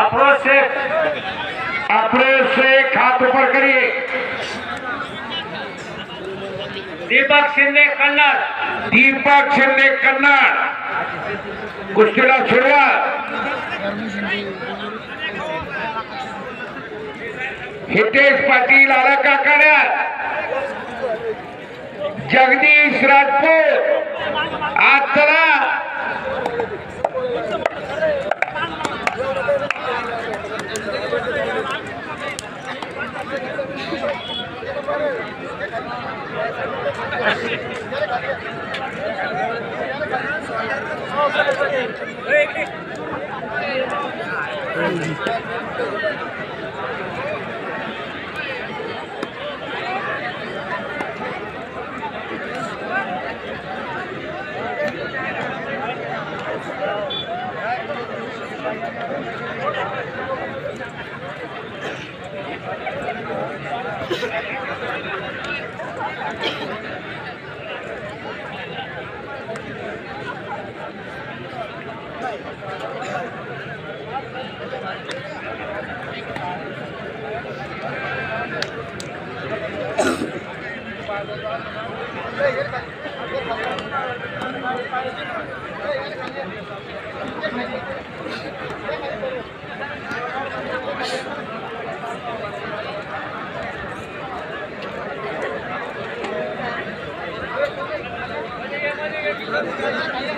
अफरोज शेख अफरोज शेख हाथ ऊपर करिए दीपक शिंदे कन्नड. दीपक शिंदे कन्नड. कुस्तीला सुरुवात. हितेश पाटील आला का काढ्यात? जगदीश राजपूत. आज चला. Gracias.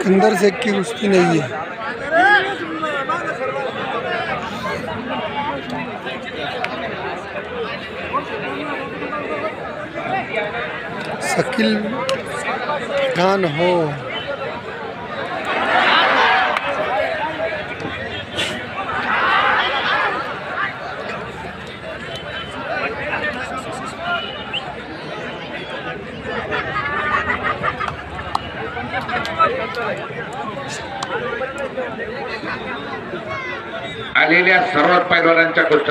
सिकंदर से की कुश्ती नहीं है। शकील खान हो। आलेल्या सर्व पैलवानांच्या गोष्ट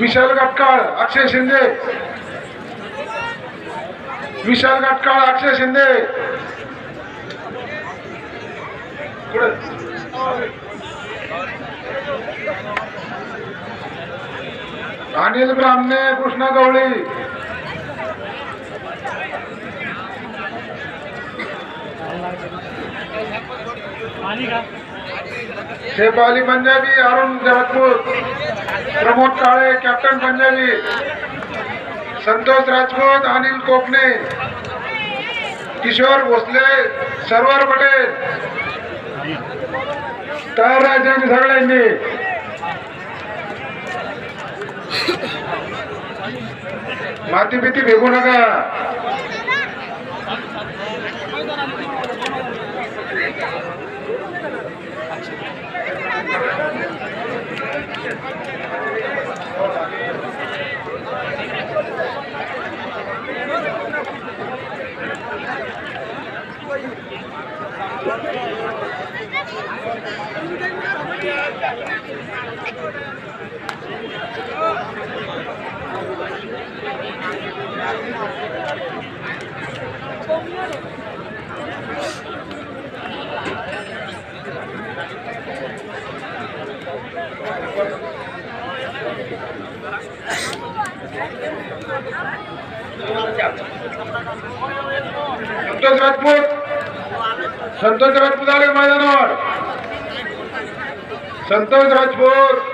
विशाल गटकाळ अक्षय शिंदे. विशाल गटकाळ अक्षय शिंदे. अनिल ब्राह्मणे कृष्णा गवळी. शेफ अली पंजाबी अरुण राजपूत प्रमोद काळे कॅप्टन पंजाबी संतोष राजपूत अनिल कोकणे किशोर भोसले सरवर पटेल तयार राहायचे सगळ्यांनी. माती भीती भेगू नका. संतोष राजपूत. संतोष राजपूत आले मैदानावर. संतोष राजपूत.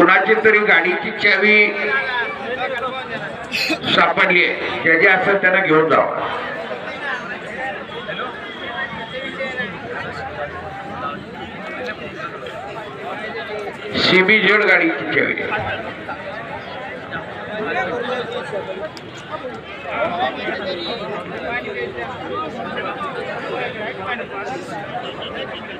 कुणाची तरी गाडीची चावी सापडली आहे त्याची असं त्यांना घेऊन जावं. सीबी जड गाडीची चावी. Thank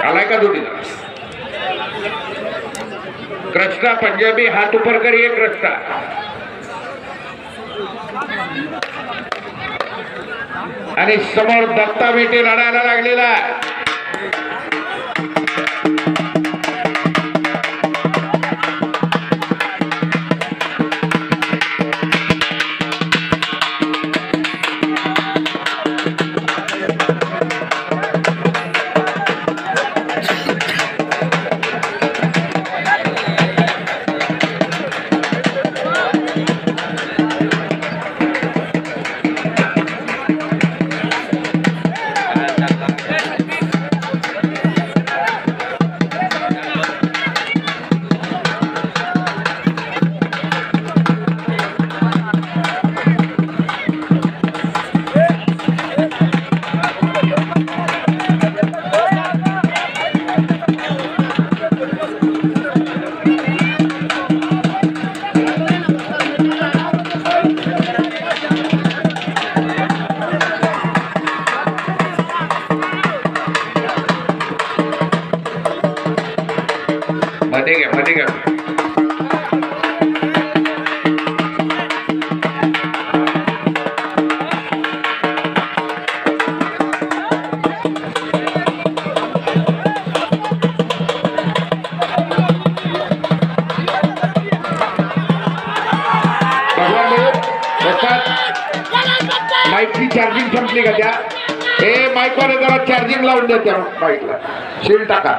आलाय का जोडीदार? कृष्णा पंजाबी हात उपर कर ये कृष्णा आणि समोर दत्ता भेटी लढायला लागलेला लावून द्या त्या बाईकला शील टाका.